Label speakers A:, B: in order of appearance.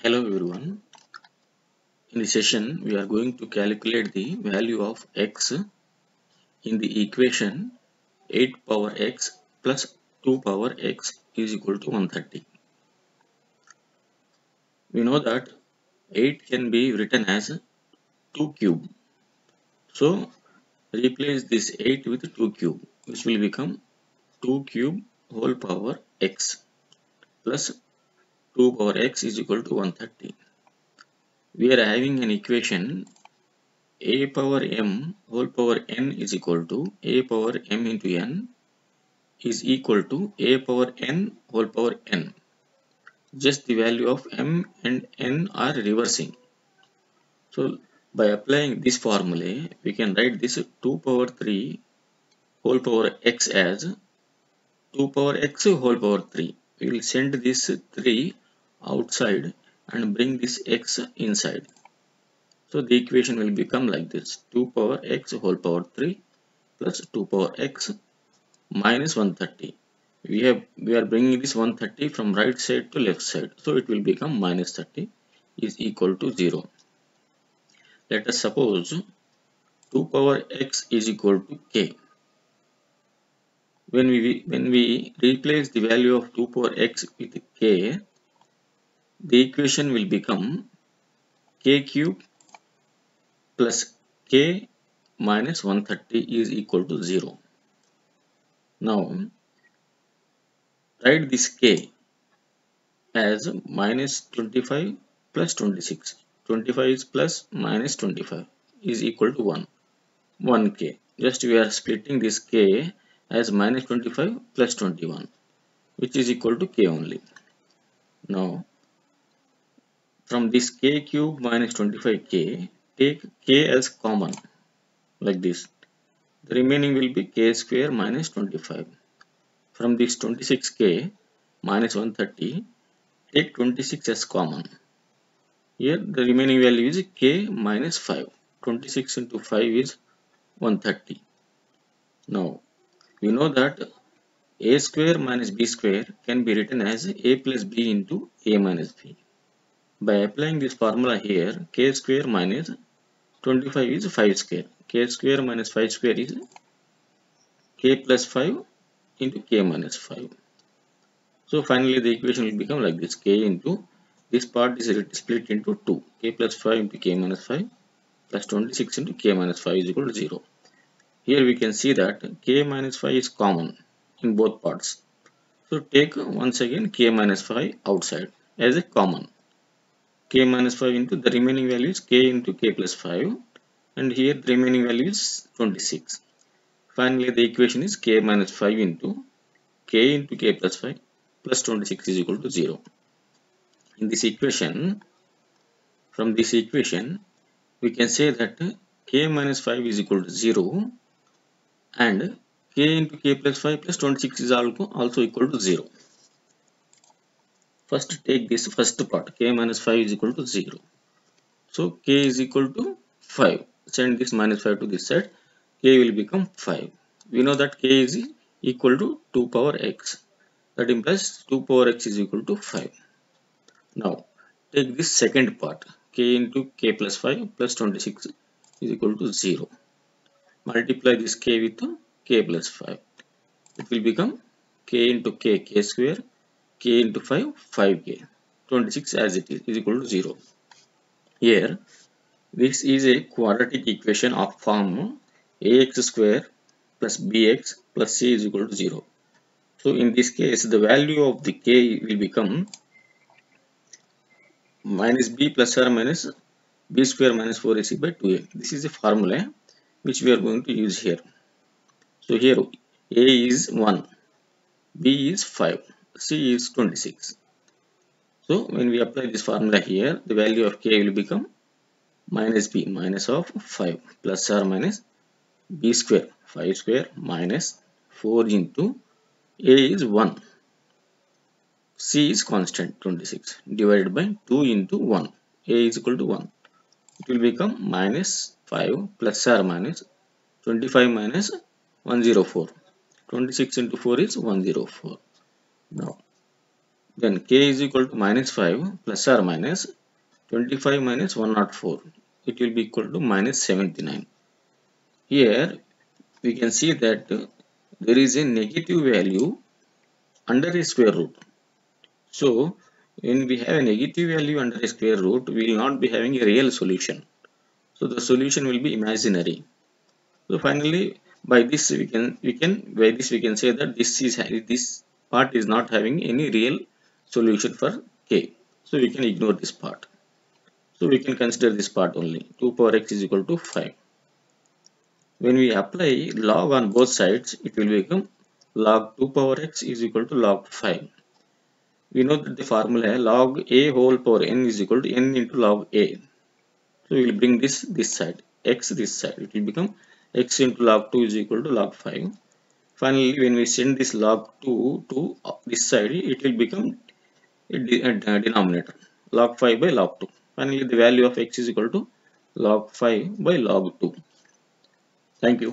A: Hello everyone. In this session, we are going to calculate the value of x in the equation 8 power x plus 2 power x is equal to 130. We know that 8 can be written as 2 cube. So, replace this 8 with 2 cube which will become 2 cube whole power x plus 2 power x is equal to 130. We are having an equation a power m whole power n is equal to a power m into n is equal to a power n whole power n. Just the value of m and n are reversing. So by applying this formula, we can write this 2 power 3 whole power x as 2 power x whole power 3. We will send this 3 outside and bring this x inside. So the equation will become like this 2 power x whole power 3 plus 2 power x minus 130. We have we are bringing this 130 from right side to left side. So it will become minus 30 is equal to 0. Let us suppose 2 power x is equal to k. When we when we replace the value of 2 power x with k, the equation will become k cube plus k minus 130 is equal to 0. Now, write this k as minus 25 plus 26. 25 is plus minus 25 is equal to 1. 1k. Just we are splitting this k as minus 25 plus 21 which is equal to k only. Now, from this k cube minus 25k, take k as common like this. The remaining will be k square minus 25. From this 26k minus 130, take 26 as common. Here the remaining value is k minus 5. 26 into 5 is 130. Now we know that a square minus b square can be written as a plus b into a minus b. By applying this formula here, k square minus 25 is 5 square. k square minus 5 square is k plus 5 into k minus 5. So finally the equation will become like this k into this part is split into 2 k plus 5 into k minus 5 plus 26 into k minus 5 is equal to 0. Here we can see that k minus 5 is common in both parts. So take once again k minus 5 outside as a common k minus 5 into the remaining value is k into k plus 5 and here the remaining value is 26. Finally the equation is k minus 5 into k into k plus 5 plus 26 is equal to 0. In this equation, from this equation, we can say that k minus 5 is equal to 0 and k into k plus 5 plus 26 is also equal to 0. First take this first part k minus 5 is equal to 0. So k is equal to 5. Send this minus 5 to this side. k will become 5. We know that k is equal to 2 power x. That implies 2 power x is equal to 5. Now take this second part k into k plus 5 plus 26 is equal to 0. Multiply this k with k plus 5. It will become k into k k square k into 5 5k 26 as it is is equal to 0 here this is a quadratic equation of form ax square plus bx plus c is equal to 0 so in this case the value of the k will become minus b plus or minus b square minus 4ac by 2a this is a formula which we are going to use here. So here a is 1 b is 5 C is 26. So when we apply this formula here, the value of K will become minus B minus of 5 plus or minus B square 5 square minus 4 into A is 1. C is constant 26 divided by 2 into 1. A is equal to 1. It will become minus 5 plus or minus 25 minus 104. 26 into 4 is 104. Now, then k is equal to minus 5 plus or minus 25 minus 104 it will be equal to minus 79 here we can see that there is a negative value under a square root. So when we have a negative value under a square root we will not be having a real solution. So the solution will be imaginary. So finally by this we can we can by this we can say that this is this part is not having any real solution for k. So we can ignore this part. So we can consider this part only. 2 power x is equal to 5 when we apply log on both sides it will become log 2 power x is equal to log 5 we know that the formula log a whole power n is equal to n into log a. So we will bring this this side x this side. It will become x into log 2 is equal to log 5 finally when we send this log 2 to this side it will become a, denominator. Log 5 by log 2 finally the value of x is equal to log 5 by log 2 thank you